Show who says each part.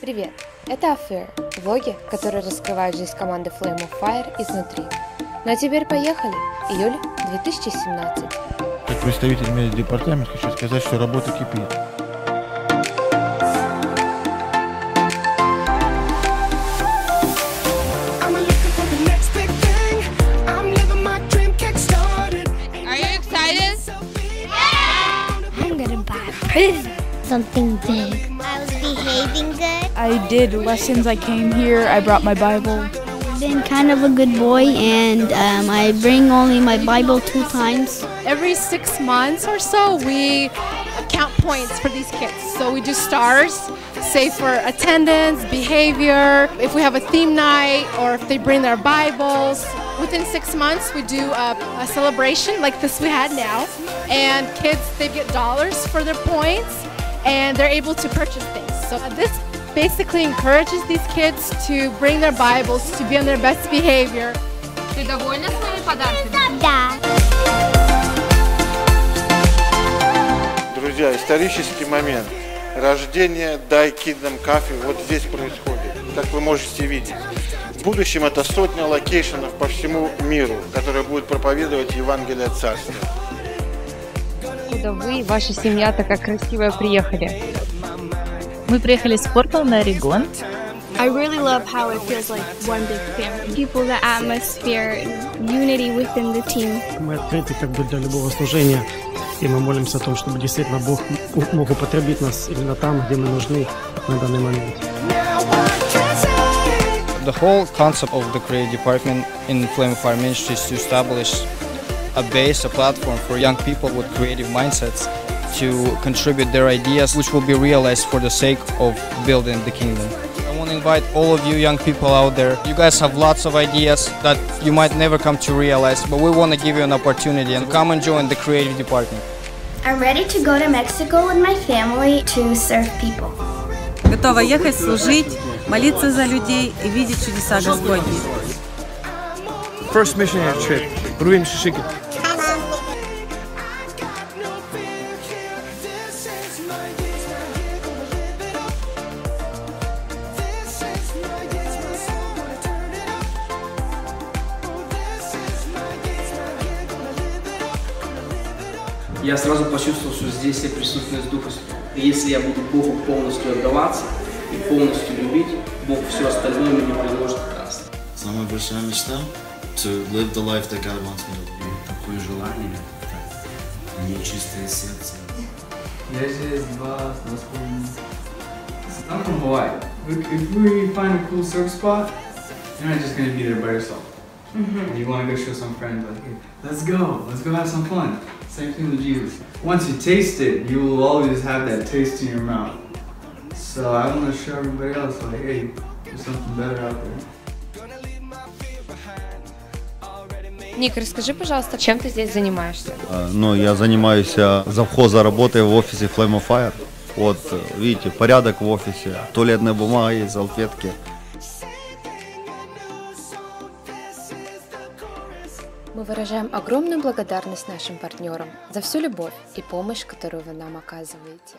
Speaker 1: Привет! Это Affair, влоги, которые раскрывают жизнь команды Flame of Fire изнутри. Ну а теперь поехали! Июль 2017.
Speaker 2: Как представитель медиадепартамента хочу сказать, что работа кипит.
Speaker 3: Are you excited?
Speaker 4: I'm gonna buy a present. Something big. I was behaving good.
Speaker 5: I did lessons. I came here. I brought my Bible.
Speaker 4: I've Been kind of a good boy, and um, I bring only my Bible two times.
Speaker 3: Every six months or so, we count points for these kids. So we do stars, say for attendance, behavior, if we have a theme night, or if they bring their Bibles. Within six months, we do a, a celebration like this we had now, and kids they get dollars for their points, and they're able to purchase things. So this basically encourages these kids to bring their Bibles, to be on their best behavior. Ты довольна своими подарками?
Speaker 4: Да.
Speaker 2: Друзья, исторический момент. Рождение Дай Kingdom Coffee вот здесь происходит, как вы можете видеть. В будущем это сотня локейшенов по всему миру, которые будут проповедовать Евангелие Царства.
Speaker 1: Куда вы и ваша семья такая красивая приехали?
Speaker 5: Мы приехали с Портал на Орегон.
Speaker 6: I really love how it feels like one big family. People, the atmosphere, unity within the team.
Speaker 7: Мы открыты как бы для любого служения, и мы молимся о том, чтобы действительно Бог мог употребить нас именно там, где мы нужны на данный момент.
Speaker 8: The whole concept of the creative department in Flame of Fire Ministry is to establish a base, a platform for young people with creative mindsets to contribute their ideas, which will be realized for the sake of building the kingdom. I want to invite all of you young people out there. You guys have lots of ideas that you might never come to realize, but we want to give you an opportunity and come and join the creative department.
Speaker 4: I'm ready to go to Mexico with my family to serve people.
Speaker 5: Готова ехать, служить, молиться за людей и видеть чудеса Господни.
Speaker 7: first missionary trip, Ruim Shishiki.
Speaker 9: Я сразу почувствовал, что здесь я присутствую с Духом. Если я буду Богу полностью отдаваться и полностью любить, Бог все остальное мне приложит красным.
Speaker 10: Самая большая мечта to live the life that God wants me to live.
Speaker 9: Такое желание,
Speaker 10: Нечистое сердце.
Speaker 9: Я здесь два, два с половиной. I'm from Hawaii. If if we find a cool surf spot, you're not just gonna be there by yourself. You want to go show some friends, like, hey, let's go, let's go have some fun. Same thing with Jesus. Once you taste it, you will always have that taste in your mouth. So I want to show everybody else, like, hey, there's something better out there.
Speaker 1: Ник, расскажи, пожалуйста, чем ты здесь занимаешься?
Speaker 10: Ну, я занимаюсь а, завхоза работой в офисе Flame of Fire. Вот, э, видите, порядок в офисе, туалетная бумага есть, салфетки.
Speaker 1: Мы выражаем огромную благодарность нашим партнерам за всю любовь и помощь, которую вы нам оказываете.